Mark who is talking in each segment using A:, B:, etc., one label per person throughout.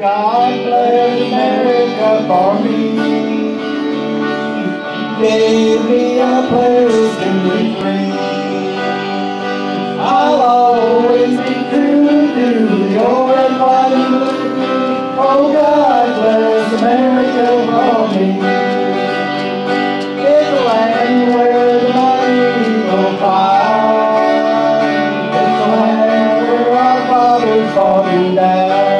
A: God bless America for me. Gave me a place to be free. I'll always be true to the old red, white, and blue. Oh, God bless America for me. It's a land where the mighty land where our fathers fought and died.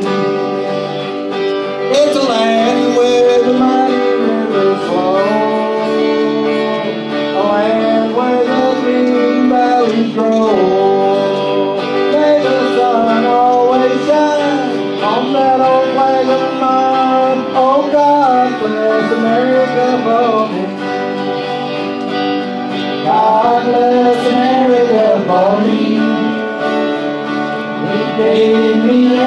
A: Bless America for me. He gave me